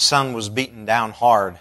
sun was beating down hard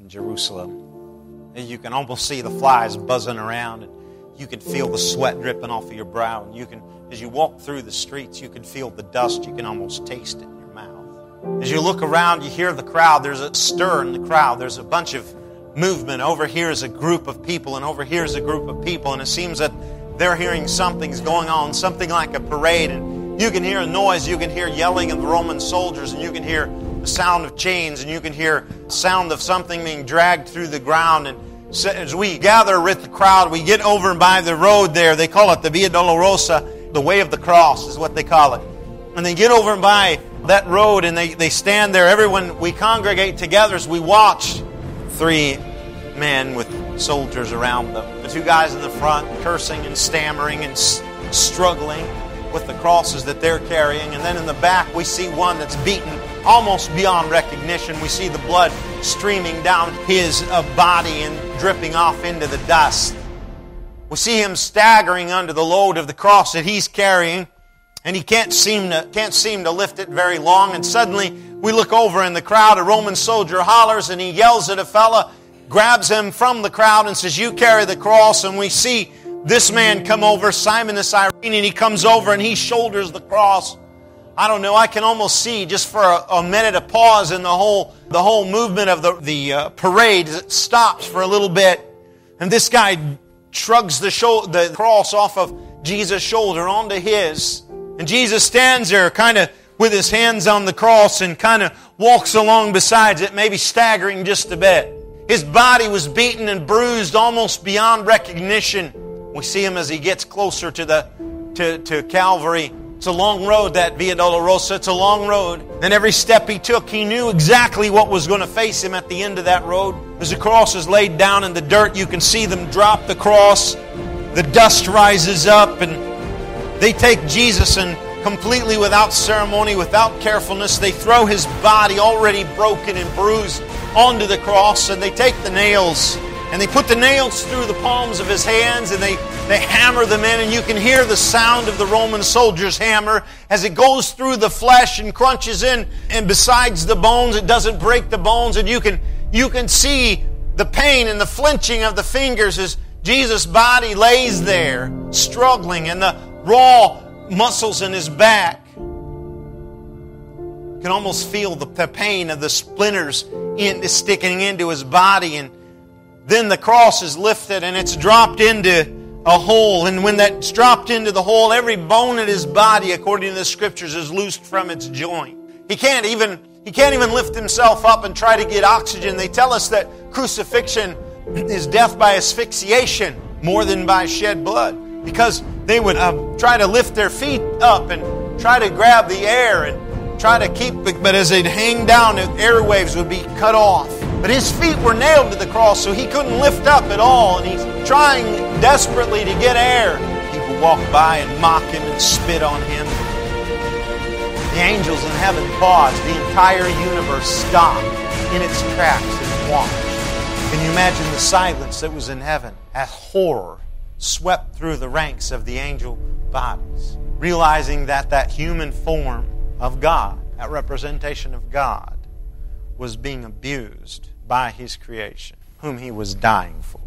in Jerusalem. And you can almost see the flies buzzing around, and you can feel the sweat dripping off of your brow. And you can, as you walk through the streets, you can feel the dust. You can almost taste it in your mouth. As you look around, you hear the crowd. There's a stir in the crowd. There's a bunch of movement. Over here is a group of people, and over here is a group of people, and it seems that they're hearing something's going on, something like a parade, and you can hear a noise, you can hear yelling of the Roman soldiers, and you can hear the sound of chains, and you can hear sound of something being dragged through the ground. And as we gather with the crowd, we get over and by the road there. They call it the Via Dolorosa, the way of the cross is what they call it. And they get over by that road and they, they stand there. Everyone, we congregate together as we watch three men with soldiers around them. The two guys in the front cursing and stammering and s- struggling with the crosses that they're carrying. And then in the back, we see one that's beaten almost beyond recognition. We see the blood streaming down his uh, body and dripping off into the dust. We see him staggering under the load of the cross that he's carrying, and he can't seem to, can't seem to lift it very long. And suddenly, we look over in the crowd, a Roman soldier hollers and he yells at a fella grabs him from the crowd and says, You carry the cross. And we see this man come over, Simon the Cyrene, and he comes over and he shoulders the cross. I don't know, I can almost see just for a, a minute a pause in the whole, the whole movement of the, the uh, parade. It stops for a little bit. And this guy shrugs the, sho- the cross off of Jesus' shoulder onto his. And Jesus stands there kind of with his hands on the cross and kind of walks along besides it, maybe staggering just a bit. His body was beaten and bruised almost beyond recognition. We see him as he gets closer to, the, to, to Calvary. It's a long road, that Via Dolorosa. It's a long road. And every step he took, he knew exactly what was going to face him at the end of that road. As the cross is laid down in the dirt, you can see them drop the cross. The dust rises up, and they take Jesus and completely without ceremony, without carefulness, they throw his body already broken and bruised onto the cross and they take the nails and they put the nails through the palms of his hands and they, they hammer them in and you can hear the sound of the Roman soldier's hammer as it goes through the flesh and crunches in and besides the bones it doesn't break the bones and you can you can see the pain and the flinching of the fingers as Jesus' body lays there struggling and the raw muscles in his back you can almost feel the, the pain of the splinters in, sticking into his body. And then the cross is lifted and it's dropped into a hole. And when that's dropped into the hole, every bone in his body, according to the scriptures, is loosed from its joint. He can't even he can't even lift himself up and try to get oxygen. They tell us that crucifixion is death by asphyxiation more than by shed blood because they would um, try to lift their feet up and try to grab the air and try to keep it, but as they'd hang down, the airwaves would be cut off. But his feet were nailed to the cross, so he couldn't lift up at all, and he's trying desperately to get air. People walk by and mock him and spit on him. The angels in heaven pause. The entire universe stopped in its tracks and watched. Can you imagine the silence that was in heaven as horror swept through the ranks of the angel bodies, realizing that that human form of God, that representation of God, was being abused by his creation, whom he was dying for.